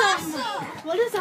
awesome. awesome. What is that?